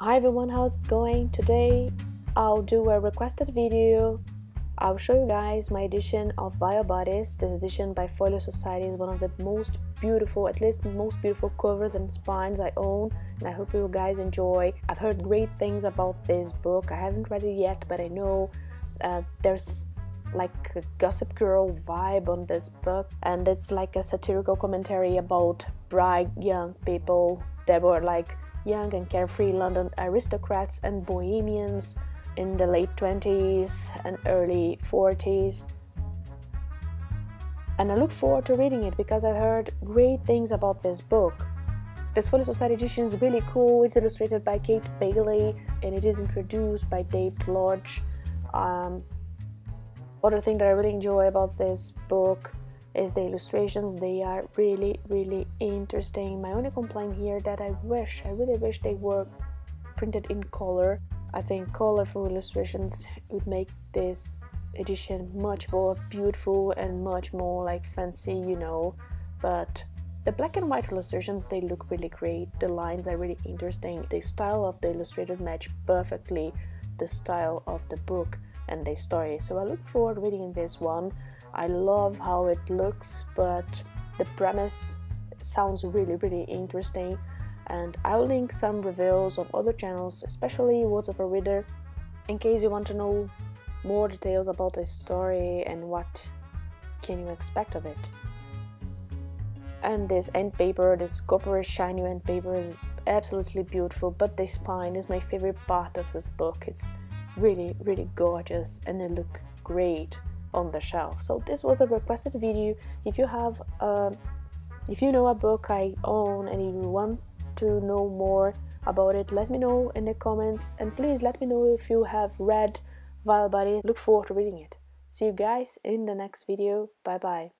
Hi everyone, how's it going? Today I'll do a requested video. I'll show you guys my edition of Vile Bodies. This edition by Folio Society is one of the most beautiful, at least most beautiful covers and spines I own and I hope you guys enjoy. I've heard great things about this book. I haven't read it yet but I know uh, there's like a gossip girl vibe on this book and it's like a satirical commentary about bright young people that were like young and carefree London aristocrats and bohemians in the late 20s and early 40s. And I look forward to reading it because I heard great things about this book. This Folio Society edition is really cool. It's illustrated by Kate Baylay and it is introduced by Dave Lodge. Um, other thing that I really enjoy about this book is the illustrations. They are really really interesting. My only complaint here that i wish i really wish they were printed in color. I think colorful illustrations would make this edition much more beautiful and much more like fancy you know? But the black and white illustrations they look really great. The lines are really interesting. The style of the illustrated match perfectly the style of the book and the story. So i look forward reading this one I love how it looks, but the premise sounds really, really interesting. And I'll link some reviews of other channels, especially Words of a Reader, in case you want to know more details about the story and what can you expect of it. And this end paper, this copper shiny end paper is absolutely beautiful, but the spine is my favorite part of this book. It's really, really gorgeous and they look great on the shelf. So this was a requested video. If you have uh, if you know a book i own and you want to know more about it let me know in the comments. And please let me know if you have read vile look forward to reading it. See you guys in the next video. Bye bye